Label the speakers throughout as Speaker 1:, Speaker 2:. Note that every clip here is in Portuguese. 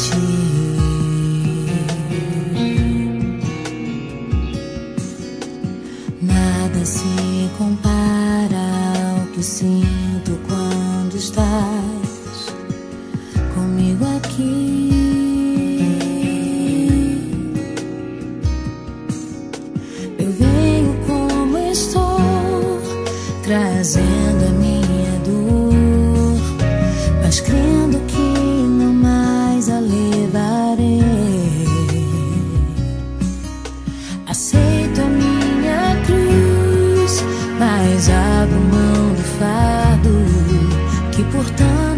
Speaker 1: ti. Nada se compara ao que sinto quando estás comigo aqui. Eu venho como estou, Trazendo a minha dor, mas crendo. que por tanto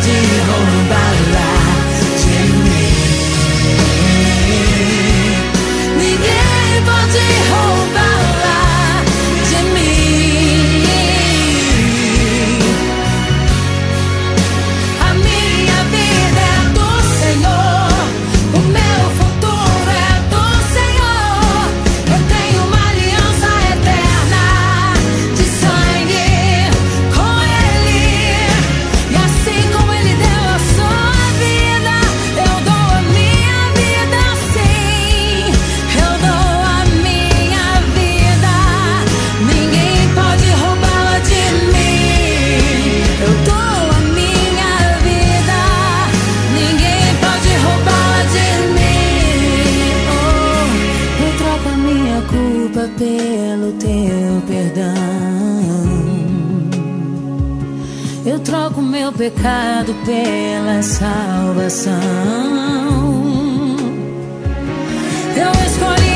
Speaker 1: 记忆后拥 pelo teu perdão. Eu troco meu pecado pela salvação. Eu escolhi.